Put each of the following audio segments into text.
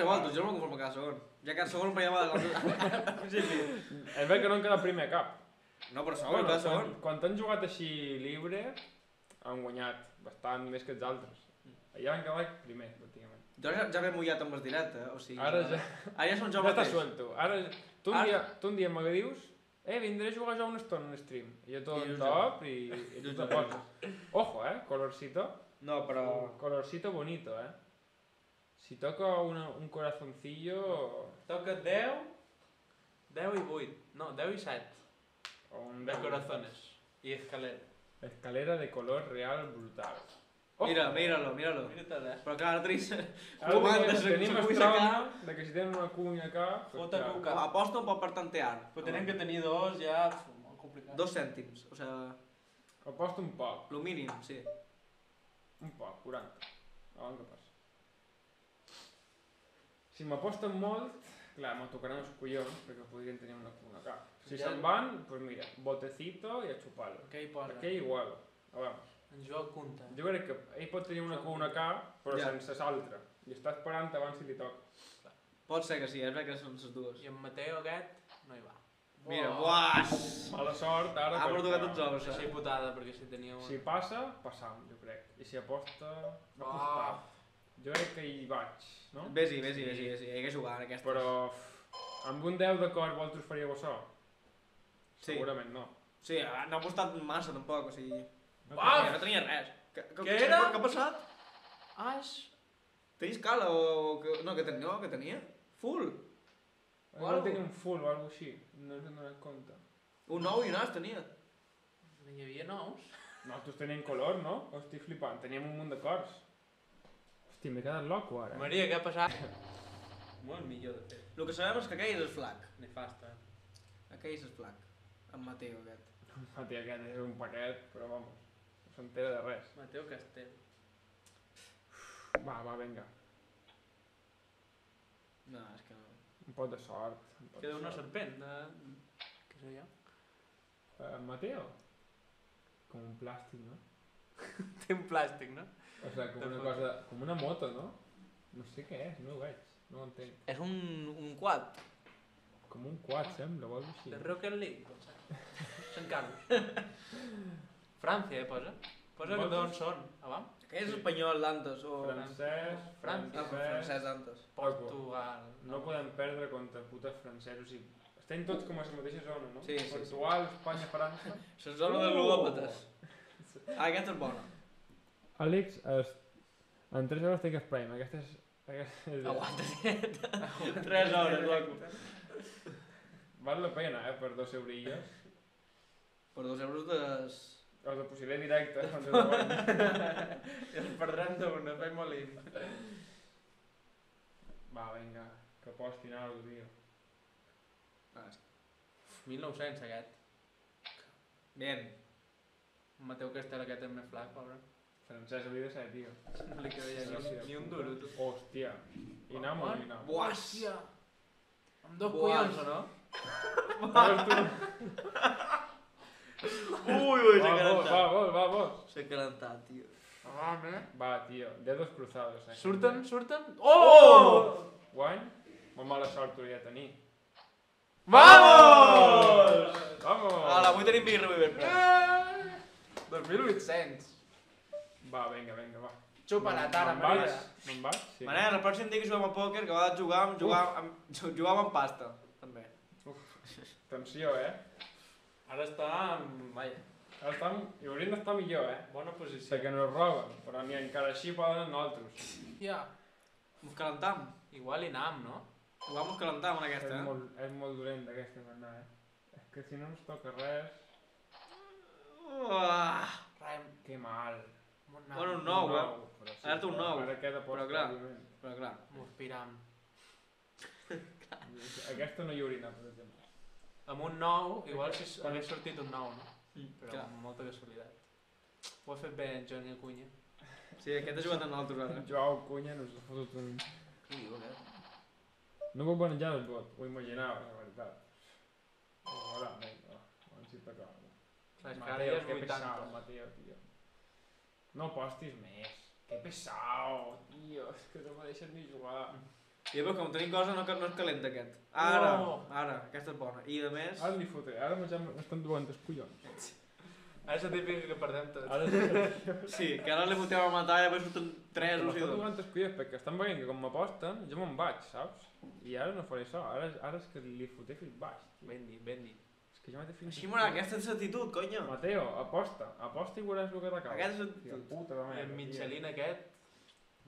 Igual, tu jo no em conformo cada segon. Ja cada segon em la... sí, sí. És veritat que no han quedat primer cap. No, però segon, cada quan, segon. quan han jugat així libre, han guanyat bastant més que els altres. Allà han quedat primer, pràcticament. Jo ja, ja m'he mullat amb els directes, eh? o sigui... Ara ja, Ara ja són jo ja mateix. suelto. Ara, tu, un Ara- dia, tu un dia me dius, eh, vindré a jugar jo una estona en stream. I jo tot I top i, i tu te poses. Ojo, eh, colorcito. No, però... Colorcito bonito, eh. Si toca una, un corazoncillo Toca 10, 10 i 8. No, 10 i 7. o un De corazones. I escalera. Escalera de color real brutal. Mira, míralo, míralo. Mira-te'l, eh? Però clar, ara tenis... Ara comandes, tenim, tenim el sacar. de que si tenen una cunya acá... pues Fota clar. cuca. Aposta un per tantear. Però tenim que tenir dos ja... Molt complicat. Dos cèntims, o sigui, Aposto un poc, lo mínim, sí. un poc, 40. A veure què passa. Si m'aposten molt, clar, me tocaran els collons perquè podrien tenir una cuna acá. Si Ja- se'n van, pues mira, botecito i a xupar-lo. Què hi posa? Perquè igual. A veure, En Joan Cunta. jo crec que ell pot tenir una cuna acá, però Ja. sense l'altra. I està esperant abans si li toca. Pot ser que sí, és veritat que són les dues. I en Mateo aquest no hi va. Mira, Oh. buah! Mala sort, ara... Ha portat tots els ous, Així eh? putada, perquè si tenia un... Si passa, passam, jo crec. I si aposta, Ah. apostar. Jo crec que hi vaig, no? Vés-hi, vés-hi, vés-hi, vés-hi. Hi ha que jugar en aquesta. Però uf, amb un 10 de cor vosaltres faríeu això? Sí. Segurament no. Sí, no ha apostat massa tampoc, o sigui... no Ah, tenia- no tenia res. Que, que, Què que- era? Què ha passat? Ah, és... Tenies cala o... Que, no, que tenia, no, que tenia. Full. Igual tenia un full o alguna així, no ens hem donat compte. Un nou i un as tenia. No hi havia nous. Nosaltres teníem color, no? Ho estic flipant, teníem un munt de cors. Hòstia, m'he quedat loco ara. Maria, què ha passat? Molt millor, de fet. El que sabem és que aquell és el flac. Nefasta. Aquell és el flac. En Mateo, aquest. Mati, aquest és un paquet, però vamos, no s'entera de res. Mateo Castell. Va, va, vinga. No, és que no. Un pot de sort. Un pot Queda de una sort. serpent de... Què sé jo? Eh, Mateo? Com un plàstic, no? Té un plàstic, no? O sigui, com una cosa... Com una moto, no? No sé què és, no ho veig. No ho entenc. És un, un quad. Com un quad, sembla, o alguna De així. Rocket League, potser. Sant Carlos. França, eh, posa. Posa que d'on són. Ah, va? Aquell és espanyol d'antes o... Francès, França. Francès... francès d'antes. Portugal. No podem perdre contra putes francesos i... Estem tots com a la mateixa zona, no? Sí, sí, sí. Portugal, Espanya, França... La zona Uh! de ludòpates. Ah, aquesta és bona. Àlex, es... en 3 hores tinc Prime. Aquesta és... Aquesta és... Aguanta, Tres hores, loco. Val la pena, eh, per dos eurillos. Per dos euros des... Els de possible directe, quan te guany. I ens perdrem d'una, fem molin. Va, vinga, que apostin alguna cosa, tio. Ah, és- 1900, aquest. Bien. Mateu Castell aquest és més flac, pobre. Francès hauria de ser, tio. No li queda ja ni, un- ni un duro, tu. Hòstia. I anam o i anam? Buah. Hòstia. Amb dos collons, o no? Veus tu? Ui, ui, s'ha Va, vos, va, calentat. vos, va, vos. S'ha calentat, tio. Ah, eh? Va, tio, dedos cruzados, eh. Surten, surten... Oh! Guany? Molt mala sort hauria de tenir. Vamos! Vamos! Ala, avui tenim birra avui vespre. Eh! 2800. Va, vinga, vinga, va. Xupa la tara, Me'n vaig? Maria. Me'n vaig? Sí. Manel, el pròxim dia que juguem a pòquer, que va de jugar amb, jugar amb, jugàvem amb pasta, també. Atenció, eh? Ara està amb... Vaja, Ara estem... Hi hauríem d'estar millor, eh? bona posició. Perquè no es roben, però ni encara així poden nosaltres. Ja, Ens calentam. igual hi anam, no? Igual ens calentam en És aquesta, eh? molt, és molt dolent d'aquesta per anar, eh? És que si no ens toca res... Uah. Que mal. Bueno, un nou. nou, eh? però sí, Ara té un nou. Ara queda posta, Però clar. òbviament. Però clar, Mos piram. Aquesta no hi hauria anat, per exemple. Amb un nou, igual si Quan- hagués sortit un nou, no? Però clar. amb molta casualitat. Ho ha fet bé en Johnny Acuña. Sí, aquest ha jugat amb nosaltres ara. Joao Cunha nos ha fotut un... Què diu, aquest? No puc manejar el vot, ho imaginava, la veritat. Ara, vinga, va, abans si tocava. Les Mateo, cares que 80. pesado, Mateo, tío. No postis més. Que pesado, tío. És que no me deixes ni jugar. I però com tenim cosa no, no es calenta aquest. Ara, No. ara, aquesta és bona. I de més... Ara li fotré, ara mengem, estan duent els collons. Ara és la típica que perdem tot. Ara sí Sí, que ara li fotem a matar i després surten tres o M'estan sigui. duent els collons perquè estan veient que com m'aposten, jo me'n vaig, saps? I ara no faré això, ara, ara és que li fotré fins baix. tio. Ben dit, ben dit. És que jo m'he de fins Així m'agrada, aquesta és l'actitud, conyo. Mateo, aposta, aposta i veuràs el que t'acaba. Aquesta és l'actitud. puta de I merda, el tio. Michelin aquest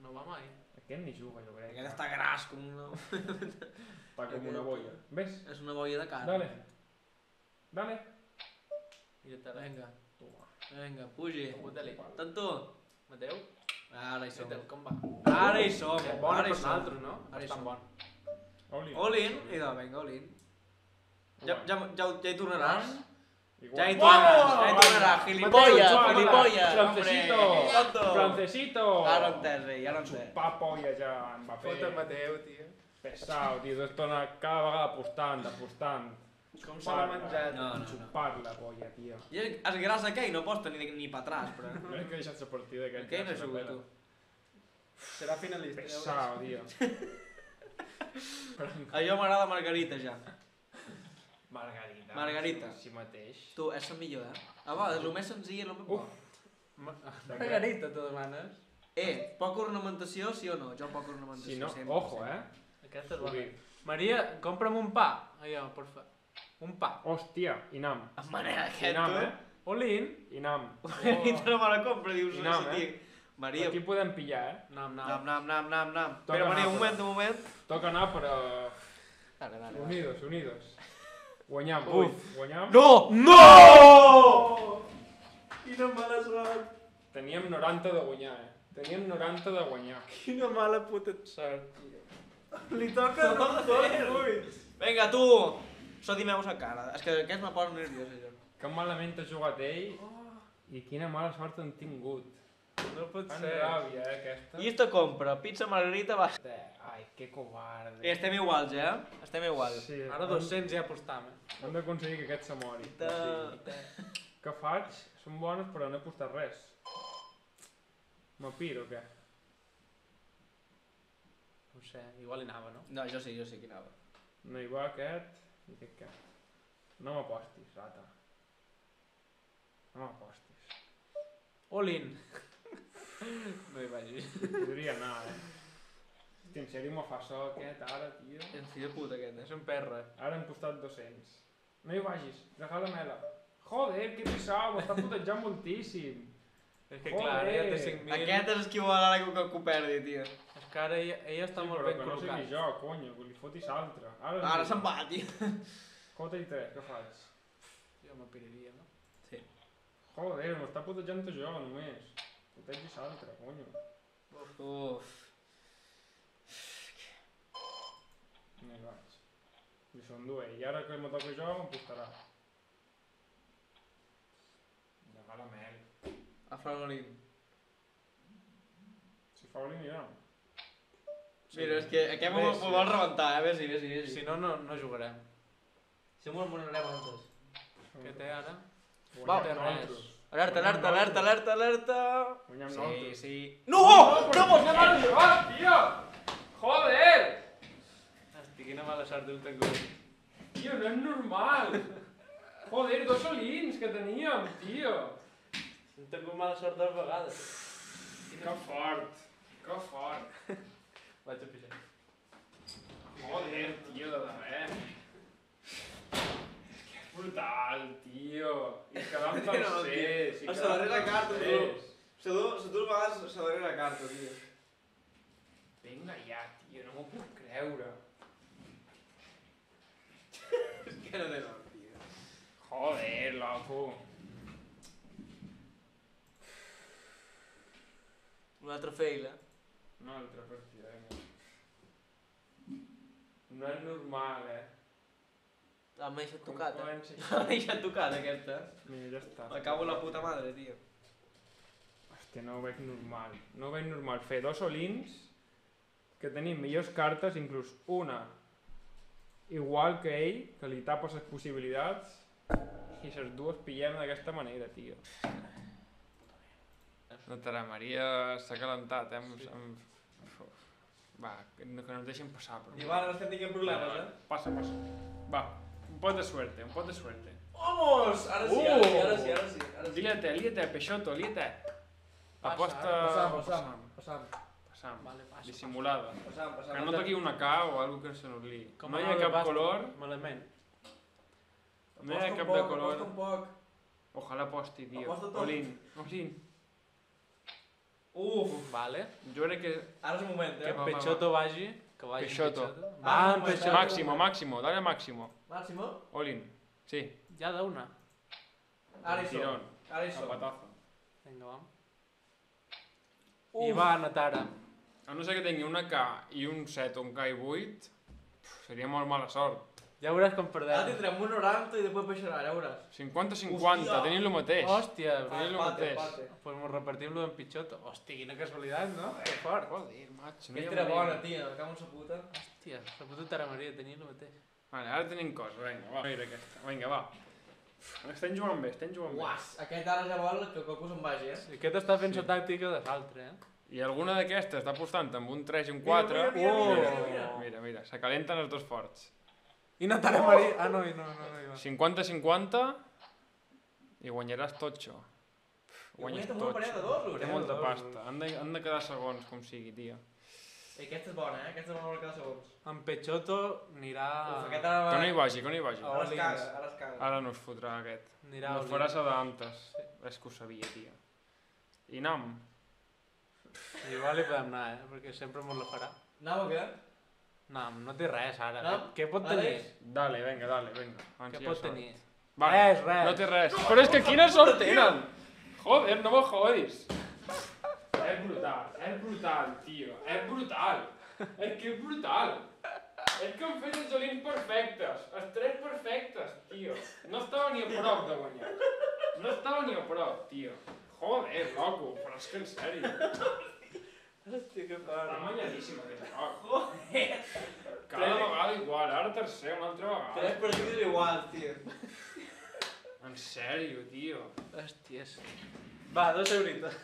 no va mai. Aquest ni juga, jo crec. Aquest està gras com una... Està com una boia. Ves, És una boia de carn. dale. Dale. Mira-te-la. Vinga, Toma. vinga, pugi. Fota-li. Tanto. Mateu, Ara hi som. mira com va. Ara hi som. Bona Ara per hi som. nosaltres, no? Ara hi som. bon. Oli. Olin, i de, vinga, Olin. Ja, ja, ja, ja hi tornaràs. Igual. Ja hi tornaràs, ja hi tornaràs, gilipollas, Mateo, gilipollas. Francesito. Francesito. Ara ho entès, rei, ara ho entès. Xupar polla ja, Mbappé. Fota el Mateu, tio. Pesau, tio, t'estona cada vegada apostant, apostant. Com se l'ha menjat. No, no, no. Xupar la polla, tio. I és, és gràs aquell, no pots tenir ni per atrás, però... Jo crec que he deixat la partida aquest. Aquell no juga, eh? Serà finalista. Pesau, tio. A jo m'agrada Margarita, ja. Margarita. Margarita. Si mateix. Tu, és la millor, eh? A vegades, el més senzill és el més bo. Ma- Margarita, te demanes? Eh, poca ornamentació, sí o no? Jo poca ornamentació, Si no, sempre. ojo, sempre. eh? Aquesta és bona. Maria, compra'm un pa. Allò, porfa. Un pa. Hòstia, Inam. En manera aquest, Inam, tu. eh? Olin. Inam. No me la compra, dius. I nam, sí, eh? Maria, Aquí podem pillar, eh? Nam, nam. nam, nam, nam, nam, nam. Toca Però Maria, un moment, un moment. Toca anar, però... Dale, dale. Unidos, unidos. Guanyam, Ui. ui. Guanyam. No! No! Quina mala sort. Teníem 90 de guanyar, eh? Teníem 90 de guanyar. Quina mala puta sort, tio. Li toca dos buits. Vinga, tu! Sotimeu la cara. És que aquest me posa nerviós, això. Que malament ha jugat ell i quina mala sort han tingut. No pot Fan ser. ràbia, eh, aquesta. Llista compra, pizza margarita, va. Ai, que covarde. Estem iguals, eh? Estem iguals. Sí, Ara 200 ja apostam, eh? Hem d'aconseguir que aquest se mori. De... Sí. Què faig? Són bones però no he apostat res. Me piro o què? No sé, igual hi anava, no? No, jo sí, jo sí que anava. No hi va aquest i aquest què? No m'apostis, rata. No m'apostis. Olin. no hi vagis. Podria anar, eh? Hòstia, en sèrio me fa so aquest ara, tio? En fill de puta aquest, És un perro, eh? Ara hem postat 200. No hi vagis, regala-me-la. Joder, que pesau, m'està putejant moltíssim. És que Joder. clar, ja té 5.000. Aquest és el que vol ara que, que ho perdi, tio. És que ara ella, ella està Sí, molt però ben que no sigui col·locat. jo, conyo, que li fotis altre. Ara, Ara se'n va, tio. Jota i tres, què faig? Jo m'apiraria, no? Joder, m'està putejant jo només. Putegis altre, conyo. Uf. No hi vaig. I són dues. I ara que me toca jo, em postarà. Regala mel. A Fragolín. Si fa oli, mira. Mira, és que aquest m'ho vol rebentar, eh? Ves-hi, ves-hi. Si no, no, no jugarem. Si m'ho abonarem antes. Què té ara? Va, té res. Alerta, alerta, alerta, alerta, alerta. Guanyem Sí, nosaltres. sí. No! No pots ¡No me jugar, tío! ¡Joder! Hosti, quina mala sort hem tingut. Tío, no es normal. Joder, dos olins que teníem, tío. Hem tingut mala sort dues vegades. Que fort. Que fort. Vaig a pixar. Joder, tío, de res. Que brutal, tío. I quedam No, tercers. i A la darrera carta, tercers. Se du, se du a vegades la darrera carta, tio. Vinga ja, tio, no m'ho puc creure. Té nom, tio. Joder, loco. Una altra fail, eh? Una altra partida, vinga. No és normal, eh? Ah, M'ha deixat Com tocat, eh? M'ha deixat tocat, aquesta. Mira, ja està. Acabo la puta madre, tio. Hòstia, no ho veig normal. No ho veig normal. Fer dos olins que tenim millors cartes, inclús una igual que ell, que li tapa les possibilitats, i les dues pillem d'aquesta manera, tio. No Maria s'ha calentat, eh? Amb, amb... Va, que no, que no ens deixen passar, però... Iván, no estem tinguent problemes, eh? Passa, passa. Va, un pot de suerte, un pot de suerte. ¡Vamos! Ara sí, ara sí, ara sí, ara sí. Ara sí. Líate, líate, Peixoto, líate. Passa, Aposta... Passam, passam, passam. Passam. Vale, passa, Dissimulada. Passam, passam. Que no toqui una K o algo que se nos li. Com No hi ha de cap pasta? color, Malament. no hi ha cap poc, de color. Aposta un poc. Ojalà posti, tio. Aposta tot. Olin, Olin. Uf, Vale. Jo crec que... ara és el moment, Que eh? va. Peixoto vagi. Que vagi Peixoto. Peixoto. Ah, Va, no, Peixoto. Máximo. Máximo, máximo, dale máximo. Máximo. Olin. Sí. Ja d'una. Ara hi som. Tirón. Ara hi som. patazo. Vinga, vam. Uf. I va, Natara. A no ser que tingui una K i un 7 o un K i 8, pf, seria molt mala sort. Ja veuràs com Ara perdem. tindrem un 90 i després baixarà, ja veuràs. 50-50, Hòstia. tenim el mateix. Hòstia, Tenim el Empate, mateix. empate. pues mos repartim lo d'en Pichotto. Hòstia, quina casualitat, no? Que fort. Joder, macho, no hi ha Aquesta era manera. bona, tia, me cago en sa puta. Hòstia, la puta Tara Maria tenia el mateix. Vale, ara tenim coses, vinga, va. Mira aquesta, vinga, va. Estem jugant bé, estem jugant bé. Uas, aquest ara ja vol que qualcú se'n vagi, eh? Sí, aquest està fent Sí. la tàctica de l'altre, eh? I alguna d'aquestes està apostant amb un 3 i un Mira, 4. mira, mira, Oh. mira, mira, mira. Mira, mira, se calenten els dos forts. I Natara Maria... Ah, no, i no, no, no, no. 50-50 i guanyaràs totxo. Guanyes totxo. Té eh? molta pasta. Han de, han de quedar segons, com sigui, tio. I aquesta és bona, eh? Aquesta és bona per cada segons. En Peixoto anirà... Uf, ara Que no hi vagi, que no hi vagi. Ara es caga, ara es caga. Ara no es fotrà aquest. Anirà Nos Olin. faràs a d'antes. És que ho sabia, tio. I nam. Igual hi podem anar, eh? Perquè sempre mos la farà. Anava o què? No, no té res, ara. No? Què pot tenir? Dale, venga, dale, venga. Abans Què pot sort. tenir? Vale. Res, res. No té res. Però és que quina sort tenen! Joder, no me jodis. És brutal, és brutal, tio. És brutal. És que és brutal. És que han fet els olins perfectes. Els tres perfectes, tio. No estava ni a prop de guanyar. No estava ni a prop, tio. Joder, loco, però és que en sèrio. Hòstia, que Està fort. manyadíssim aquest joc. Cada vegada igual, ara tercer, una altra Tres vegada. partits iguals, tio. En sèrio, tio. Hòsties. Va, dos euritos.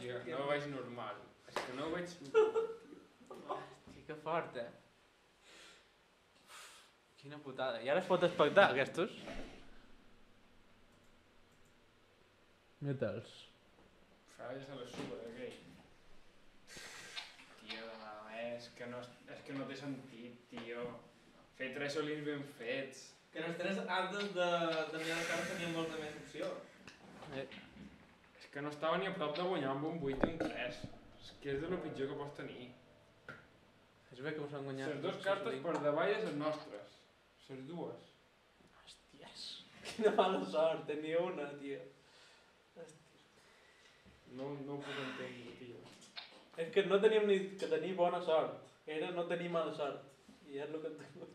Tio, no ho veig normal. És que no ho veig... Hòstia, que fort, eh? Quina putada. I ara es pot espectar, aquestos? Metals. Farà se la suba d'aquell. Tio, no, és que no, és que no té sentit, tio. Fer tres olins ben fets. Que els tres antes de, de mirar les cartes tenien molta més opció. Eh, És que no estava ni a prop de guanyar amb un 8 i un 3. És que és de lo pitjor que pots tenir. és bé que us han guanyat. Les dues cartes per davall és les nostres. Les dues. Hòsties. Quina mala sort, tenia una, tio. No, no ho puc entendre, tio. És que no teníem ni que tenir bona sort. Era no tenir mala sort. I és el que hem tingut.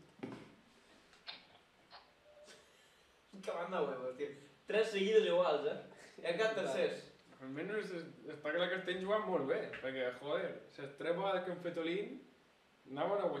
Que banda huevos, tio. Tres seguides iguals, eh? I han quedat tercers. Almenys es- està clar que estem jugant molt bé, perquè, joder, les tres vegades que hem fet olín anaven a guanyar.